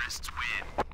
Terrorists win.